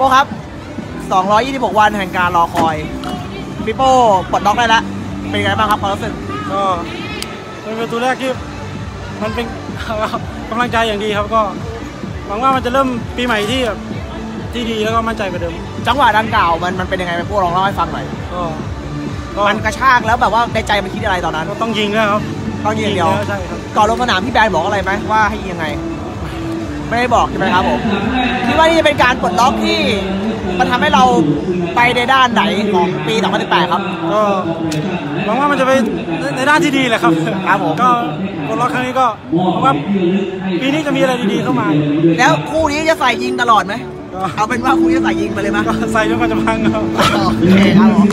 ป้ครับ 226 วันแห่งการรอคอยพี่โป้ปลดล็อกได้แล้วเป็นไงบ้างครับความรู้สึกก็เป็นประตูแรกที่มันเป็นกำลังใจอย่างดีครับก็หวังว่ามันจะเริ่มปีใหม่ที่แบบที่ดีแล้วก็มั่นใจกว่าเดิม จังหวะดังกล่าวมันมันเป็นยังไงพี่โป้ลองเล่าให้ฟังหน่อยก็ก็มันกระชากแล้วแบบว่าในใจมันคิดอะไรตอนนั้นก็ต้องยิงแล้วครับ ต้องยิงอย่างเดียวแล้วใช่ครับก่อนลงสนามพี่แบนบอกอะไรไหมว่าให้ยิงยังไง ไม่ได้บอกใช่ไหมครับผมคิดว่านี่จะเป็นการปลดล็อกที่มันทำให้เราไปในด้านไหนของปี2018ครับ ก็หวังว่ามันจะไปในในด้านที่ดีแหละครับครับผม ก็บอลล็อกครั้งนี้ก็หวังว่าปีนี้จะมีอะไรดีๆเข้ามา แล้วคู่นี้จะใส่ยิงตลอดไหมก็เอาเป็นว่าคู่นี้จะใส่ยิงไปเลยไหมก็ใส่จนกว่าจะพังครับ โอเคครับผม